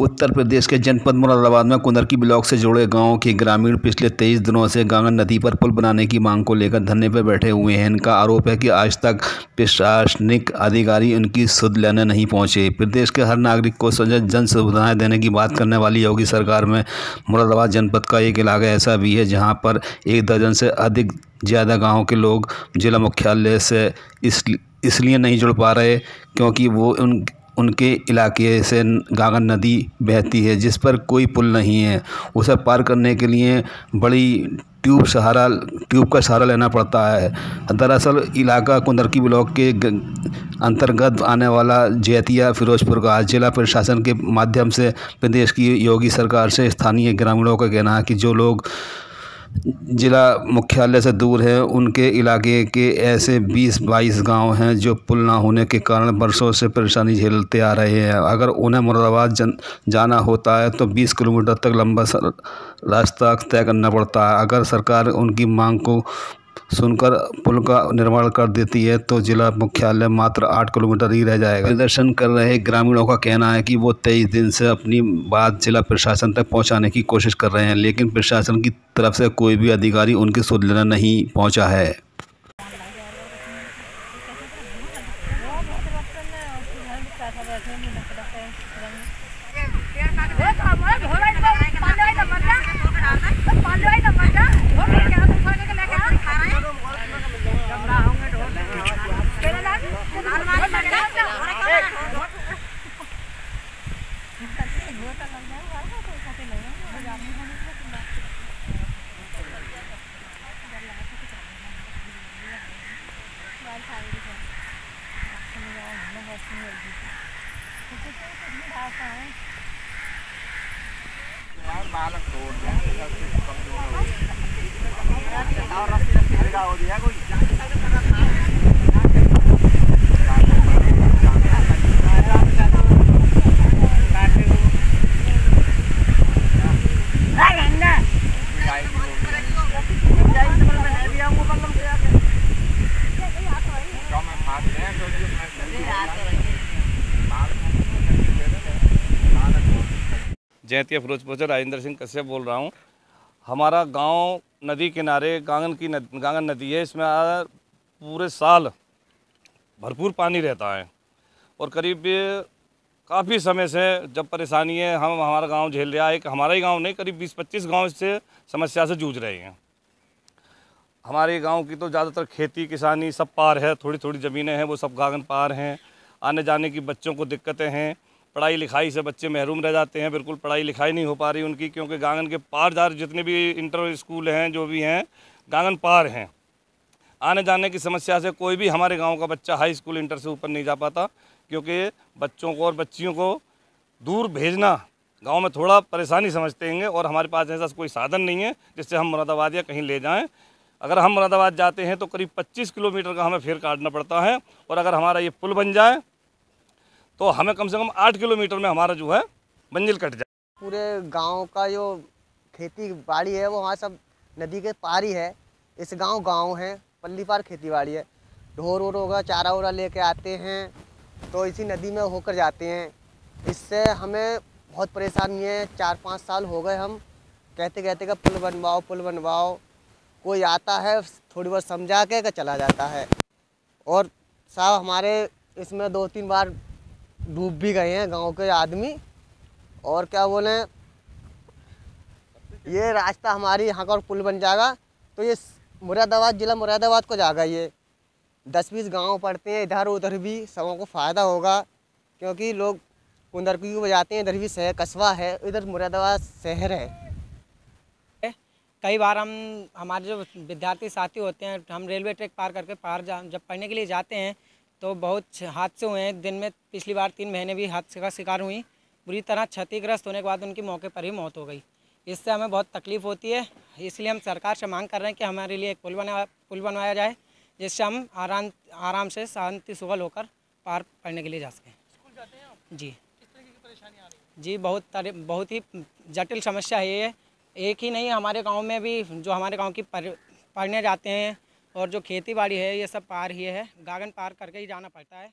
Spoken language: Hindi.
उत्तर प्रदेश के जनपद मुरादाबाद में कुंदरकी ब्लॉक से जुड़े गाँव के ग्रामीण पिछले तेईस दिनों से गंगा नदी पर पुल बनाने की मांग को लेकर धरने पर बैठे हुए हैं। इनका आरोप है कि आज तक प्रशासनिक अधिकारी उनकी सुध लेने नहीं पहुँचे। प्रदेश के हर नागरिक को जन सुविधाएँ देने की बात करने वाली योगी सरकार में मुरादाबाद जनपद का एक इलाका ऐसा भी है जहाँ पर एक दर्जन से अधिक ज़्यादा गाँव के लोग जिला मुख्यालय से इस, इसलिए नहीं जुड़ पा रहे क्योंकि वो उन उनके इलाके से गागन नदी बहती है, जिस पर कोई पुल नहीं है। उसे पार करने के लिए बड़ी ट्यूब सहारा, ट्यूब का सहारा लेना पड़ता है। दरअसल इलाका कुंदरकी ब्लॉक के अंतर्गत आने वाला जैतिया फिरोजपुर का जिला प्रशासन के माध्यम से प्रदेश की योगी सरकार से स्थानीय ग्रामीणों का कहना है कि जो लोग ज़िला मुख्यालय से दूर है। उनके इलाके के ऐसे 20-22 गाँव हैं जो पुल ना होने के कारण बरसों से परेशानी झेलते आ रहे हैं। अगर उन्हें मुरादाबाद जाना होता है तो 20 किलोमीटर तक लंबा रास्ता तय करना पड़ता है। अगर सरकार उनकी मांग को सुनकर पुल का निर्माण कर देती है तो जिला मुख्यालय मात्र आठ किलोमीटर ही रह जाएगा प्रदर्शन कर रहे ग्रामीणों का कहना है कि वो तेईस दिन से अपनी बात जिला प्रशासन तक पहुँचाने की कोशिश कर रहे हैं लेकिन प्रशासन की तरफ़ से कोई भी अधिकारी उनकी सुध लेना नहीं पहुँचा है बालक तोड़ दिया और कोई जैतिया फिरोजपुर से राजेंद्र सिंह कश्यप बोल रहा हूँ। हमारा गाँव नदी किनारे गांगन की नद, गांगन नदी है। इसमें पूरे साल भरपूर पानी रहता है और करीब काफ़ी समय से जब परेशानी है हम हमारा गाँव झेल रहा है। हमारा ही गाँव नहीं करीब 20-25 गाँव इससे समस्या से जूझ रहे हैं। हमारे गाँव की तो ज़्यादातर खेती किसानी सब पार है। थोड़ी थोड़ी ज़मीनें हैं वो सब गागन पार हैं। आने जाने की बच्चों को दिक्कतें हैं। पढ़ाई लिखाई से बच्चे महरूम रह जाते हैं, बिल्कुल पढ़ाई लिखाई नहीं हो पा रही उनकी, क्योंकि गांगन के पार जा, जितने भी इंटर स्कूल हैं, जो भी हैं, गांगन पार हैं। आने जाने की समस्या से कोई भी हमारे गाँव का बच्चा हाई स्कूल इंटर से ऊपर नहीं जा पाता, क्योंकि बच्चों को और बच्चियों को दूर भेजना गाँव में थोड़ा परेशानी समझते हैं और हमारे पास ऐसा कोई साधन नहीं है जिससे हम मुरादाबाद या कहीं ले जाएँ। अगर हम मुरादाबाद जाते हैं तो करीब 25 किलोमीटर का हमें फेर काटना पड़ता है और अगर हमारा ये पुल बन जाए तो हमें कम से कम आठ किलोमीटर में हमारा जो है मंजिल कट जाए। पूरे गाँव का जो खेती बाड़ी है, वो वहाँ सब नदी के पार ही है। इस गाँव गाँव है, पल्ली पार खेती बाड़ी है। ढोर वोर होगा, चारा वोरा लेके आते हैं तो इसी नदी में होकर जाते हैं। इससे हमें बहुत परेशानी है। चार पाँच साल हो गए हम। कहते कहते का पुल बनवाओ पुल बनवाओ। कोई आता है, थोड़ी बहुत समझा के, का चला जाता है। और साहब, हमारे इसमें दो तीन बार डूब भी गए हैं गाँव के आदमी। और क्या बोले? ये रास्ता हमारी यहाँ का और पुल बन जाएगा। तो ये मुरादाबाद, ज़िला मुरादाबाद को जाएगा ये। दस बीस गाँव पड़ते हैं, इधर उधर भी सबों को फ़ायदा होगा। क्योंकि लोग कुंदरकी को जाते हैं, इधर भी शहर, कस्बा है, इधर मुरादाबाद शहर है। कई बार हम, हमारे जो विद्यार्थी साथी होते हैं, हम रेलवे ट्रैक पार करके पार जा, जब पढ़ने के लिए जाते हैं तो बहुत हादसे हुए हैं। दिन में पिछली बार तीन महीने भी हादसे का शिकार हुई। बुरी तरह क्षतिग्रस्त होने के बाद उनकी मौके पर ही मौत हो गई। इससे हमें बहुत तकलीफ़ होती है। इसलिए हम सरकार से मांग कर रहे हैं कि हमारे लिए एक पुल बना पुल बनवाया जाए जिससे हम आराम आराम से शांति सुगल होकर पार पढ़ने के लिए जा सकें। जी। जी बहुत बहुत ही जटिल समस्या है ये। एक ही नहीं हमारे गाँव में भी जो हमारे गाँव की पढ़ने जाते हैं और जो खेती बाड़ी है, ये सब पार ही है, गागन पार करके ही जाना पड़ता है।